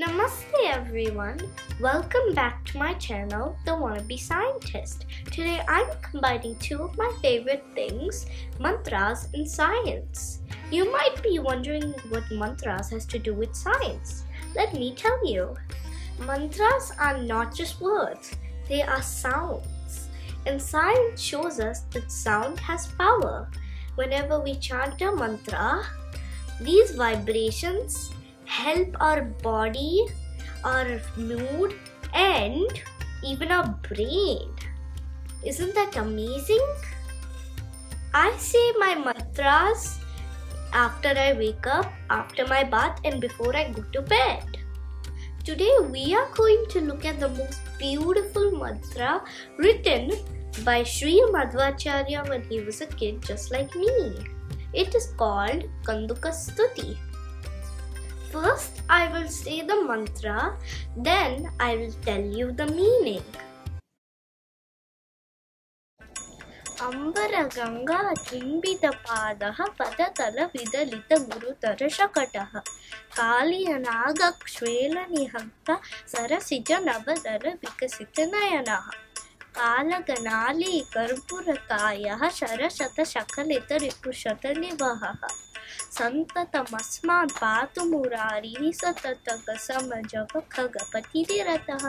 Namaste everyone. Welcome back to my channel, The Wannabe Scientist. Today I'm combining two of my favorite things, mantras and science. You might be wondering what mantras has to do with science. Let me tell you. Mantras are not just words, they are sounds. And science shows us that sound has power. Whenever we chant a mantra, these vibrations help our body, our mood, and even our brain. Isn't that amazing? I say my mantras after I wake up, after my bath, and before I go to bed. Today we are going to look at the most beautiful mantra written by Sri Madhvacharya when he was a kid just like me. It is called Kanduka Stuti. First, I will say the mantra, then, I will tell you the meaning. ಅಂಬರಗಂಗಾ ಕಿಂಬಿತ ಪಾದ ಪದತಲ ವಿದಲಿತ ಗುರುತರ ಶಕಟ ಕಾಲಿಯ ನಾಗ ಶ್ವೇಲನಿಹಕ್ತ ಸರಸಿಜ ನವದಲ ವಿಕಸಿತ ನಯನ कालगनाली कर्पूरकायः शरशतशकलितरिपुशतनिवहः सन्ततमस्मान् पातु मुरारिः सततगसमजग खगपतिरतः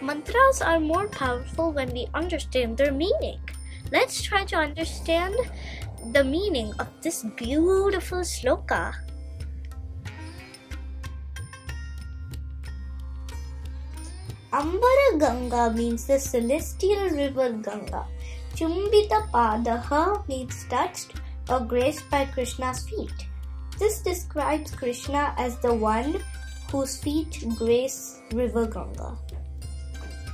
Mantras are more powerful when we understand their meaning. Let's try to understand the meaning of this beautiful sloka. Ambara Ganga means the celestial river Ganga. Chumbita Padaha means touched or graced by Krishna's feet. This describes Krishna as the one whose feet grace river Ganga.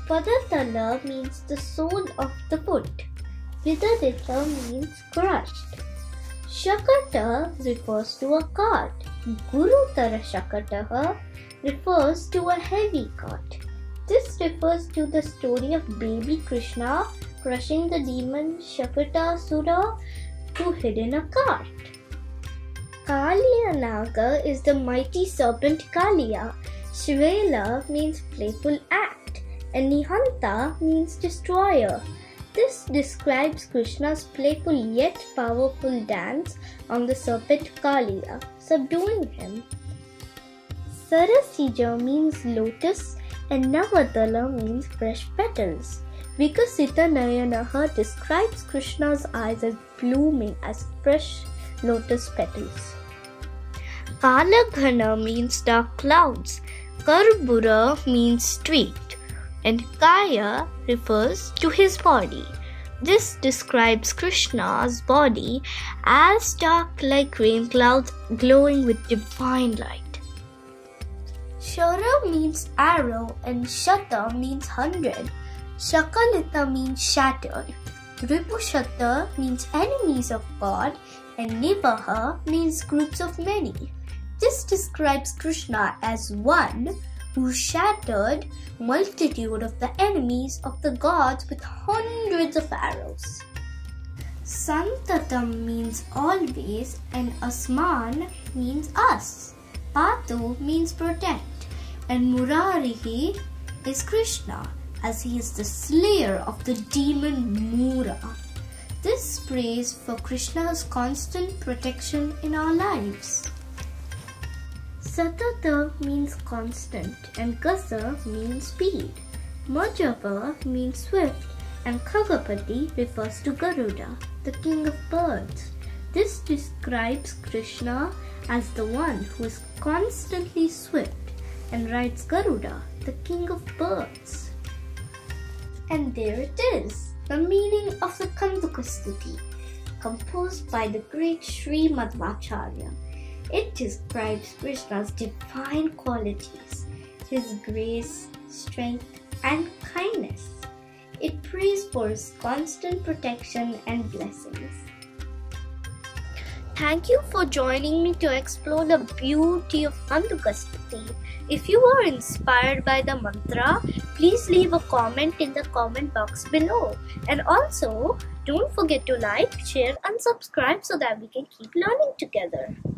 Padatala means the sole of the foot. Vidalita means crushed. Shakata refers to a cart. Gurutara Shakataha refers to a heavy cart. This refers to the story of baby Krishna crushing the demon Shakatasura who hid in a cart. Kaliya Naga is the mighty serpent Kaliya. Shvela means playful act and Nihanta means destroyer. This describes Krishna's playful yet powerful dance on the serpent Kaliya, subduing him. Sarasija means lotus and Navadala means fresh petals. Vikasita Nayanaha describes Krishna's eyes as blooming as fresh lotus petals. Kalaghana means dark clouds. Karbura means street. And Kaya refers to his body. This describes Krishna's body as dark like rain clouds glowing with divine light. Shara means arrow and Shata means hundred. Shakalita means shattered. Ripushata means enemies of God and Nivaha means groups of many. This describes Krishna as one who shattered multitude of the enemies of the gods with hundreds of arrows. Santatam means always and Asman means us. Patu means protect and Murarihi is Krishna as he is the slayer of the demon Mura. This prays for Krishna's constant protection in our lives. Satata means constant and Gasa means speed. Majava means swift and Khagapati refers to Garuda, the king of birds. This describes Krishna as the one who is constantly swift and rides Garuda, the king of birds. And there it is, the meaning of the Kanduka Stuti, composed by the great Sri Madhvacharya. It describes Krishna's divine qualities, his grace, strength, and kindness. It prays for his constant protection and blessings. Thank you for joining me to explore the beauty of Stuti. If you were inspired by the mantra, please leave a comment in the comment box below. And also, Don't forget to like, share and subscribe so that we can keep learning together.